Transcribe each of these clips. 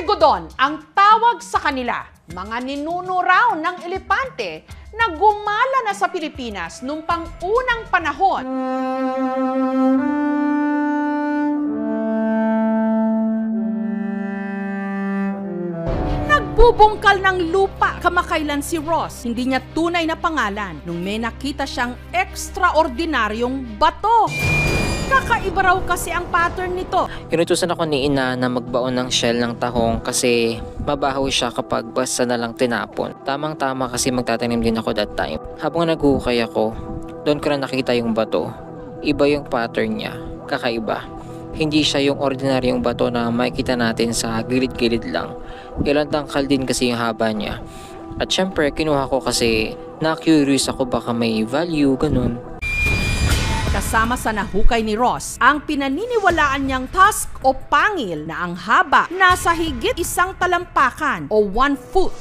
Stegodon ang tawag sa kanila. Mga ninuno raw ng elepante na gumala na sa Pilipinas nung pang-unang panahon. Nagbubungkal ng lupa kamakailan si Ross. Hindi niya tunay na pangalan nung may nakita siyang ekstraordinaryong bato. Kakaiba raw kasi ang pattern nito. Inutusan ako ni ina na magbaon ng shell ng tahong kasi mabaho siya kapag basta na lang tinapon. Tamang-tama kasi magtatanim din ako that time. Habang naghuhukay ako, doon ko na nakita yung bato. Iba yung pattern niya. Kakaiba. Hindi siya yung ordinaryong bato na makikita natin sa gilid-gilid lang. Ilang tangkal din kasi yung haba niya. At syempre, kinuha ko kasi na-curious ako baka may value, ganun. Kasama sa nahukay ni Ross, ang pinaniniwalaan niyang tusk o pangil na ang haba nasa higit isang talampakan o one foot.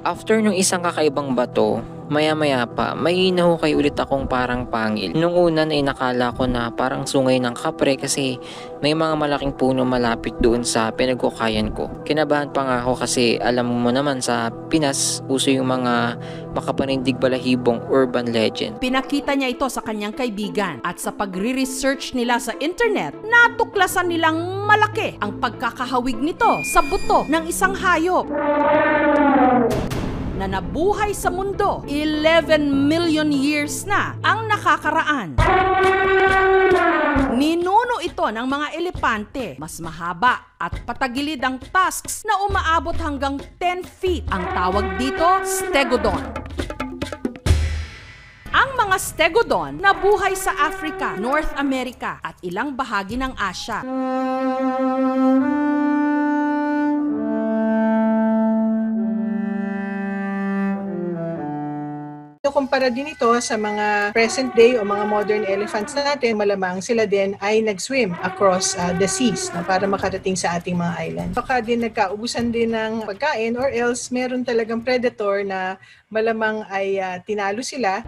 After nung isang kakaibang bato, maya-maya pa, may nahukay ulit akong parang pangil. Nung una ay nakala ko na parang sungay ng kapre kasi may mga malaking puno malapit doon sa pinagkukayan ko. Kinabahan pa nga ako kasi alam mo naman sa Pinas, uso yung mga makapanindig balahibong urban legend. Pinakita niya ito sa kanyang kaibigan at sa pagre-research nila sa internet, natuklasan nilang malaki ang pagkakahawig nito sa buto ng isang hayop na nabuhay sa mundo 11 million years na ang nakakaraan. Ninuno ito ng mga elepante, mas mahaba at patagilid ang tusks na umaabot hanggang 10 feet. Ang tawag dito, stegodon. Ang mga stegodon nabuhay sa Africa, North America at ilang bahagi ng Asia. Kumpara din ito sa mga present day o mga modern elephants natin, malamang sila din ay nag-swim across uh, the seas no, para makarating sa ating mga island. Baka din nagkaubusan din ng pagkain or else meron talagang predator na malamang ay uh, tinalo sila.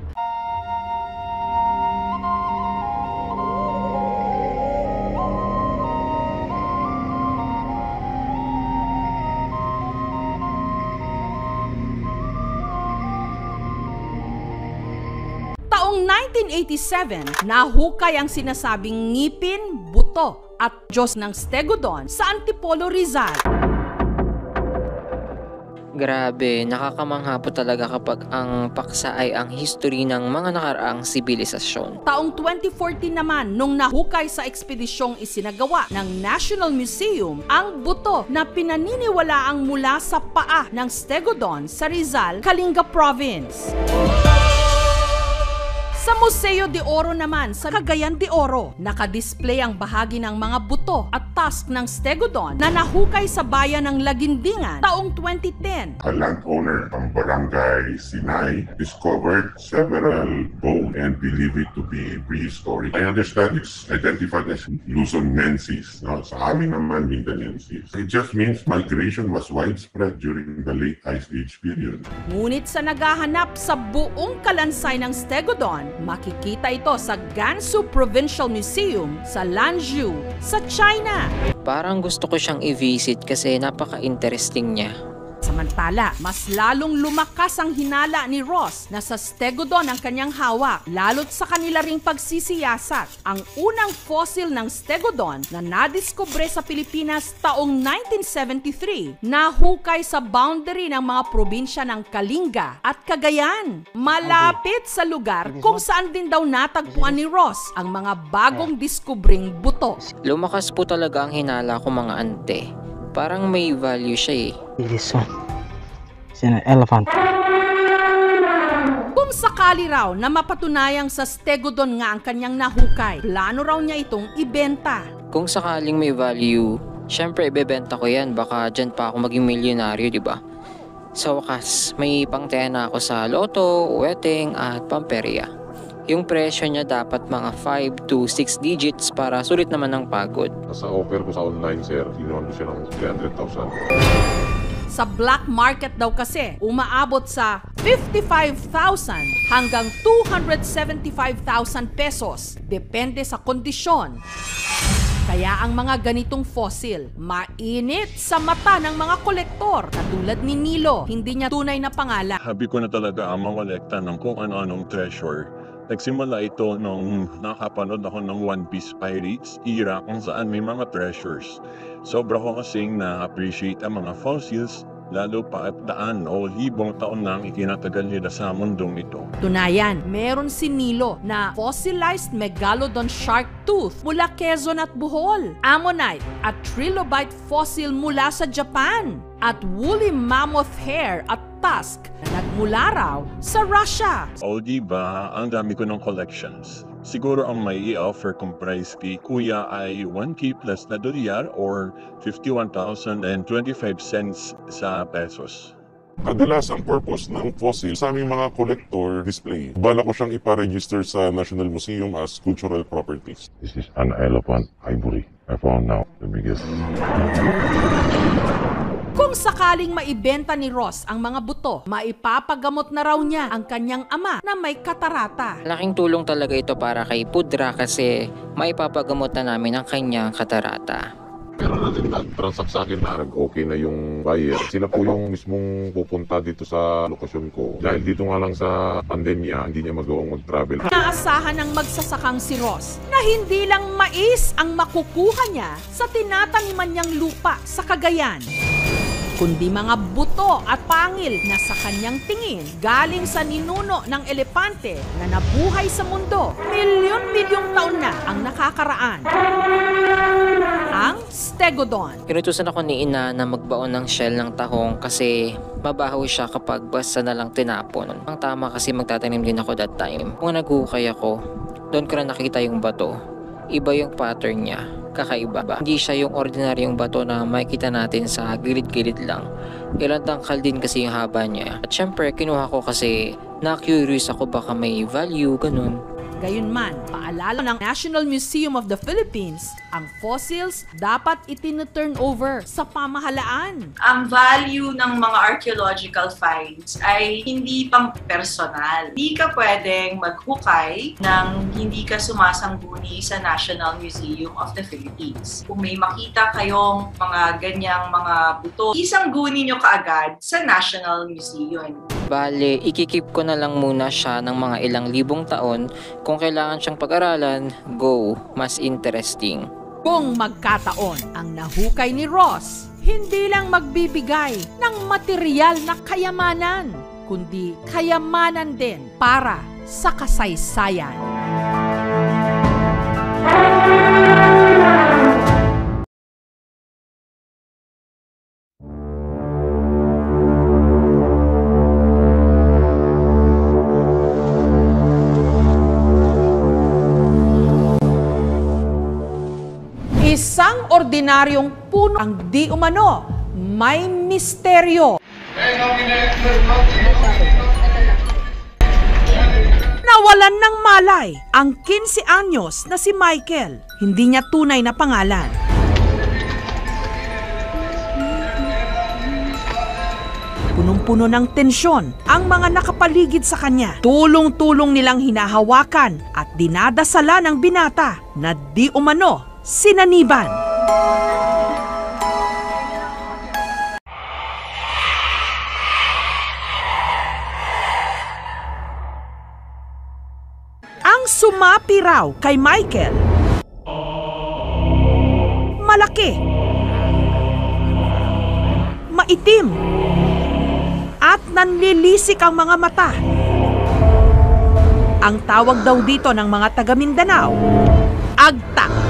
1987, nahukay ang sinasabing ngipin, buto at Diyos ng Stegodon sa Antipolo Rizal. Grabe, nakakamangha po talaga kapag ang paksa ay ang history ng mga nakaraang sibilisasyon. Taong 2014 naman, nung nahukay sa ekspedisyong isinagawa ng National Museum ang buto na pinaniniwalaang mula sa paa ng Stegodon sa Rizal, Kalinga Province. Sa Museo de Oro naman sa Cagayan de Oro, nakadisplay ang bahagi ng mga buto at tusk ng Stegodon na nahukay sa bayan ng Lagindingan taong 2010. A landowner from Barangay Sinai discovered several bones and believed it to be prehistoric. I understand it's identified as Luzonensis. No? Sa amin naman, Mindanensis. It just means migration was widespread during the late Ice Age period. Ngunit sa naghahanap sa buong kalansay ng Stegodon, makikita ito sa Gansu Provincial Museum sa Lanzhou, sa China. Parang gusto ko siyang i-visit kasi napaka-interesting niya. Samantala, mas lalong lumakas ang hinala ni Ross na sa Stegodon ang kanyang hawak, lalo't sa kanila ring pagsisiyasat. Ang unang fossil ng Stegodon na nadiskubre sa Pilipinas taong 1973, nahukay sa boundary ng mga probinsya ng Kalinga at Cagayan. Malapit sa lugar kung saan din daw natagpuan ni Ross ang mga bagong diskubring buto. Lumakas po talaga ang hinala ko mga ante. Parang may value siya eh. This one. It's an elephant. Kung sakali raw na mapatunayang sa Stegodon nga ang kanyang nahukay, plano raw niya itong ibenta. Kung sakaling may value, syempre ibebenta ko yan. Baka dyan pa ako maging milyonaryo, di ba? Sa wakas, may pangtaya na ako sa loto, wedding at pamperya. Yung presyo niya dapat mga 5 to 6 digits para sulit naman ng pagod. Sa offer ko sa online, sir, kinuha ko siya ng 300,000. Sa black market daw kasi, umaabot sa 55,000 hanggang 275,000 pesos. Depende sa kondisyon. Kaya ang mga ganitong fossil, mainit sa mata ng mga kolektor katulad ni Nilo. Hindi niya tunay na pangalan. Habi ko na talaga ang mangolekta ng kung ano-anong treasure. Nagsimula ito nung nakapanood ako ng One Piece Pirates era kung saan may mga treasures. Sobra ko kasing na-appreciate ang mga fossils lalo pa at daan o libong taon nang ikinatagal nila sa mundong ito. Tunayan, meron si Nilo na fossilized megalodon shark tooth mula Quezon at Bohol, ammonite at trilobite fossil mula sa Japan, at woolly mammoth hair at tusk na nagmula raw sa Russia. O di ba, ang dami ko ng collections. Siguro ang may i-offer kong price kay kuya ay 1K plus na dolyar or 51,025 cents sa pesos. Kadalas ang purpose ng fossil sa aming mga collector display. Bala ko siyang ipa-register sa National Museum as cultural properties. This is an elephant ivory. I found now the biggest. Kung sakaling maibenta ni Ross ang mga buto, maipapagamot na raw niya ang kanyang ama na may katarata. Laking tulong talaga ito para kay Pudra kasi maipapagamot na namin ang kanyang katarata. Pero natin nag-transact sa akin na okay na yung buyer. Sila po yung mismong pupunta dito sa lokasyon ko. Dahil dito nga lang sa pandemya, hindi niya magawang mag-travel. Naasahan ng magsasakang si Ross na hindi lang mais ang makukuha niya sa tinataniman niyang lupa sa Cagayan kundi mga buto at pangil na sa kanyang tingin galing sa ninuno ng elepante na nabuhay sa mundo milyon-milyong taon na ang nakakaraan. Ang Stegodon. Inutusan ako ni ina na magbaon ng shell ng tahong kasi mabaho siya kapag basta na lang tinapon. Ang tama kasi magtatanim din ako that time. Kung naghukay ako, doon ko na nakita yung bato. Iba yung pattern niya kakaiba ba? Hindi siya yung ordinaryong bato na makikita natin sa gilid-gilid lang. Ilang tangkal din kasi yung haba niya. At syempre, kinuha ko kasi na-curious ako baka may value, ganun. Gayunman, paalala ng National Museum of the Philippines, ang fossils dapat itinu-turn over sa pamahalaan. Ang value ng mga archaeological finds ay hindi pang personal. Hindi ka pwedeng maghukay nang hindi ka sumasangguni sa National Museum of the Philippines. Kung may makita kayong mga ganyang mga buto, isang guni nyo kaagad sa National Museum. Bale, ikikip ko na lang muna siya ng mga ilang libong taon. Kung kailangan siyang pag-aralan, go. Mas interesting. Kung magkataon ang nahukay ni Ross, hindi lang magbibigay ng material na kayamanan, kundi kayamanan din para sa kasaysayan. Ordinaryong puno ang di umano may misteryo. Nawalan ng malay ang 15 anyos na si Michael. Hindi niya tunay na pangalan. Punong-puno ng tensyon ang mga nakapaligid sa kanya. Tulong-tulong nilang hinahawakan at dinadasala ng binata na di umano sinaniban. Ang sumapi raw kay Michael. Malaki. Maitim. At nanlilisik ang mga mata. Ang tawag daw dito ng mga taga Mindanao, agtak.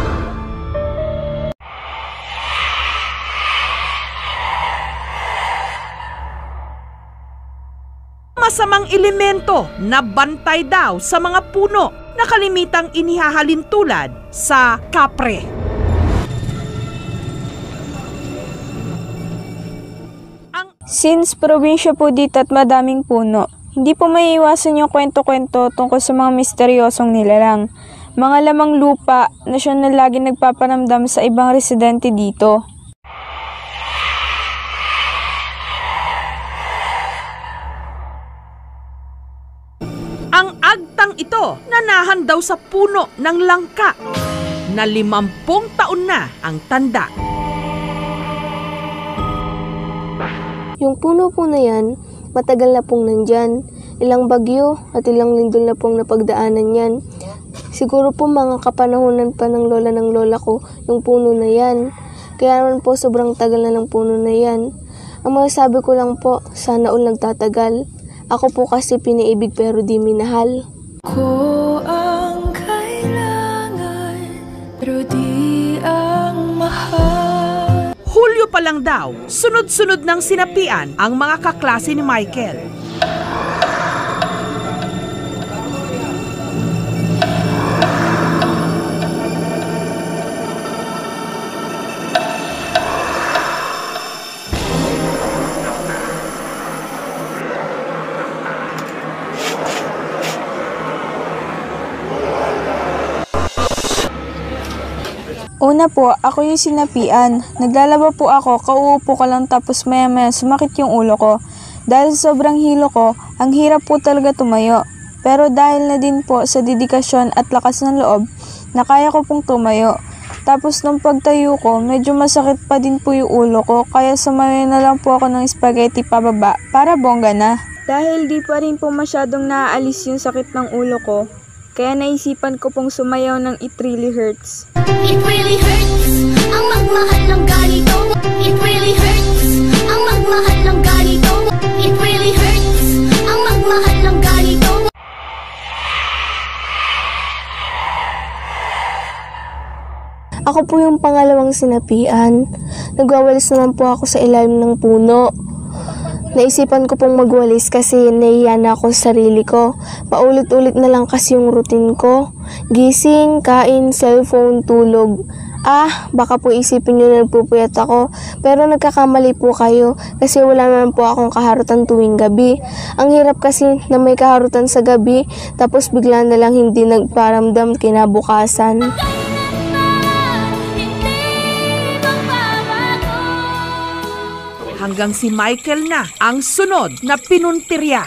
Masamang elemento na bantay daw sa mga puno na kalimitang inihahalin tulad sa kapre. Ang Since probinsya po dito at madaming puno, hindi po maiiwasan yung kwento-kwento tungkol sa mga misteryosong nilalang. Mga lamang lupa na siya na lagi nagpapanamdam sa ibang residente dito. Daw sa puno ng langka. na limampung taon na ang tanda. Yung puno po na yan, matagal na pong nandyan. Ilang bagyo at ilang lindol na pong napagdaanan yan. Siguro po mga kapanahonan pa ng lola ng lola ko yung puno na yan. Kaya naman po sobrang tagal na ng puno na yan. Ang masasabi ko lang po, sana all nagtatagal. Ako po kasi pinaibig pero di minahal. Ko pero ang mahal. Hulyo pa lang daw, sunod-sunod ng sinapian ang mga kaklase ni Michael. Una po, ako yung sinapian. Naglalaba po ako, kauupo ko lang tapos maya maya sumakit yung ulo ko. Dahil sobrang hilo ko, ang hirap po talaga tumayo. Pero dahil na din po sa dedikasyon at lakas ng loob, nakaya ko pong tumayo. Tapos nung pagtayo ko, medyo masakit pa din po yung ulo ko, kaya sumayo na lang po ako ng spaghetti pababa para bongga na. Dahil di pa rin po masyadong naaalis yung sakit ng ulo ko, kaya naisipan ko pong sumayaw ng It Really Hurts. It really hurts ang magmahal ng ganito. It really hurts ang magmahal ng ganito. It really hurts ang magmahal ng ganito. Ako po yung pangalawang sinapian. Nagwawalis naman po ako sa ilalim ng puno. Naisipan ko pong magwalis kasi nahiya na ako sa sarili ko. Paulit-ulit na lang kasi yung routine ko. Gising, kain, cellphone, tulog. Ah, baka po isipin nyo na nagpupuyat ako. Pero nagkakamali po kayo kasi wala naman po akong kaharutan tuwing gabi. Ang hirap kasi na may kaharutan sa gabi tapos bigla na lang hindi nagparamdam kinabukasan. Hanggang si Michael na ang sunod na pinuntirya.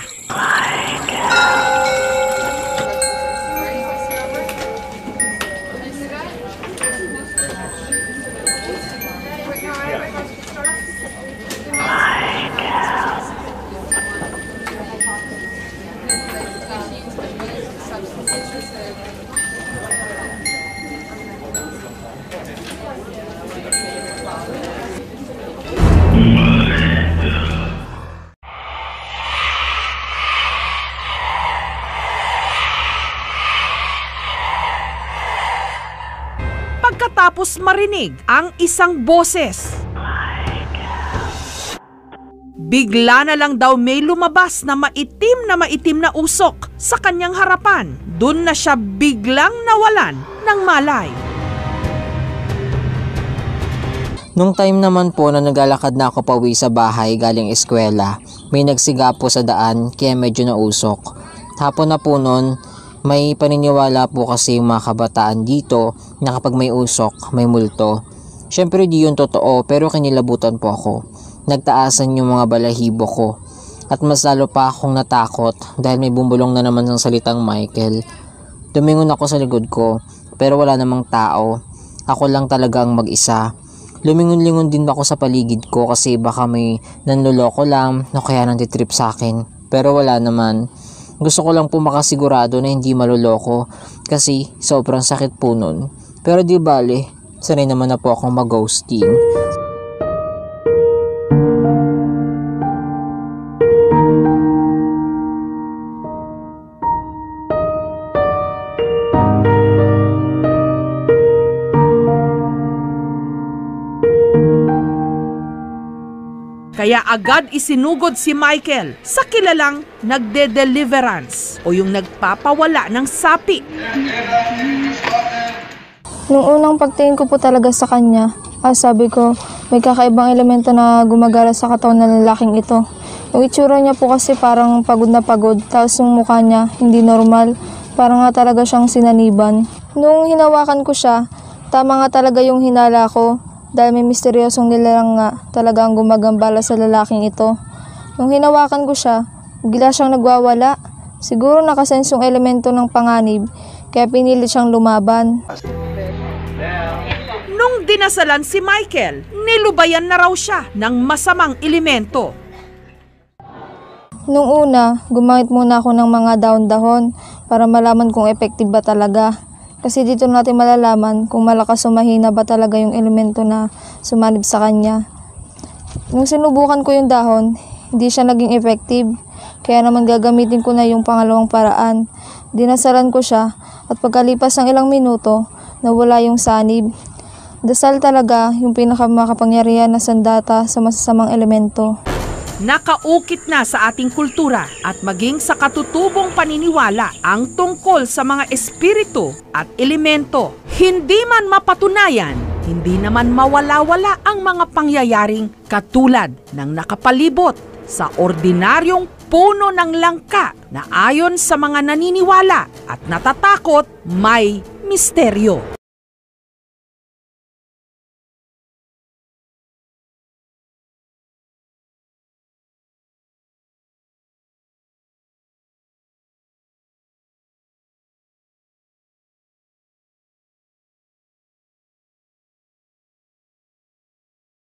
Pagkatapos marinig ang isang boses. Bigla na lang daw may lumabas na maitim na maitim na usok sa kanyang harapan. Doon na siya biglang nawalan ng malay. Nung time naman po na naglalakad na ako pauwi sa bahay galing eskwela, may nagsiga po sa daan kaya medyo nausok. Hapon na po nun, may paniniwala po kasi yung mga kabataan dito na kapag may usok, may multo. Syempre di yun totoo pero kinilabutan po ako. Nagtaasan yung mga balahibo ko. At mas lalo pa akong natakot dahil may bumbulong na naman ng salitang Michael. Tumingon ako sa likod ko pero wala namang tao. Ako lang talaga ang mag-isa. Lumingon-lingon din ako sa paligid ko kasi baka may nanloloko lang o kaya nantitrip sa akin. Pero wala naman. Gusto ko lang po makasigurado na hindi maloloko kasi sobrang sakit po nun. Pero di bale, sanay naman na po akong mag-ghosting. Kaya agad isinugod si Michael sa kilalang nagde-deliverance o yung nagpapawala ng sapi. Nung unang pagtingin ko po talaga sa kanya, ah, sabi ko, may kakaibang elemento na gumagala sa katawan ng lalaking ito. Yung itsura niya po kasi parang pagod na pagod, tapos yung mukha niya hindi normal, parang nga talaga siyang sinaniban. Nung hinawakan ko siya, tama nga talaga yung hinala ko, dahil may misteryosong nilalang nga talagang gumagambala sa lalaking ito. Nung hinawakan ko siya, bigla siyang nagwawala. Siguro nakasens yung elemento ng panganib, kaya pinilit siyang lumaban. Pinasalan si Michael, nilubayan na raw siya ng masamang elemento. Nung una, gumamit muna ako ng mga dahon-dahon para malaman kung effective ba talaga. Kasi dito natin malalaman kung malakas o mahina ba talaga yung elemento na sumanib sa kanya. Nung sinubukan ko yung dahon, hindi siya naging effective. Kaya naman gagamitin ko na yung pangalawang paraan. Dinasalan ko siya at pagkalipas ng ilang minuto, nawala yung sanib. Dasal talaga yung pinakamakapangyarihan na sandata sa masasamang elemento. Nakaukit na sa ating kultura at maging sa katutubong paniniwala ang tungkol sa mga espiritu at elemento. Hindi man mapatunayan, hindi naman mawala-wala ang mga pangyayaring katulad ng nakapalibot sa ordinaryong puno ng langka na ayon sa mga naniniwala at natatakot may misteryo.